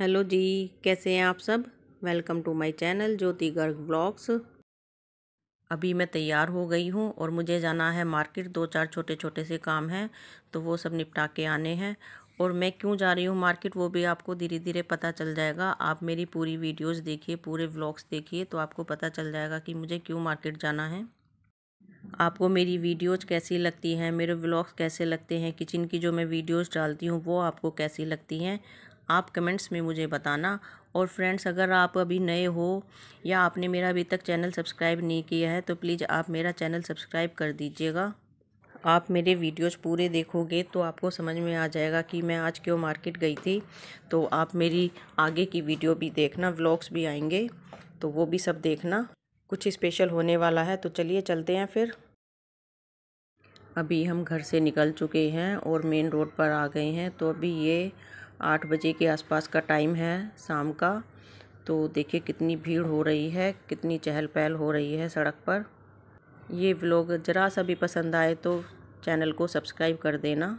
Hello जी, कैसे हैं आप सब? Welcome to my channel Jyoti Garg blogs अभी मैं तैयार हो गई हूँ और मुझे जाना है मार्केट दो चार छोटे छोटे से काम हैं तो वो सब निपटा के आने हैं। और मैं क्यों जा रही हूँ मार्केट वो भी आपको धीरे धीरे पता चल जाएगा। आप मेरी पूरी वीडियोस देखिए, पूरे व्लॉग्स देखिए तो आपको पता चल जाएगा कि मुझे क्यों मार्केट जाना है। आपको मेरी वीडियोज़ कैसी लगती हैं, मेरे व्लॉग्स कैसे लगते हैं किचन की जो मैं वीडियोज़ डालती हूँ, वो आपको कैसी लगती हैं। आप कमेंट्स में मुझे बताना। और फ्रेंड्स, अगर आप अभी नए हो या आपने मेरा अभी तक चैनल सब्सक्राइब नहीं किया है तो प्लीज़ आप मेरा चैनल सब्सक्राइब कर दीजिएगा। आप मेरे वीडियोस पूरे देखोगे तो आपको समझ में आ जाएगा कि मैं आज क्यों मार्केट गई थी। तो आप मेरी आगे की वीडियो भी देखना, व्लॉग्स भी आएँगे तो वो भी सब देखना। कुछ स्पेशल होने वाला है तो चलिए चलते हैं फिर। अभी हम घर से निकल चुके हैं और मेन रोड पर आ गए हैं तो अभी ये आठ बजे के आसपास का टाइम है शाम का। तो देखिए कितनी भीड़ हो रही है, कितनी चहल पहल हो रही है सड़क पर। ये व्लॉग ज़रा सा भी पसंद आए तो चैनल को सब्सक्राइब कर देना।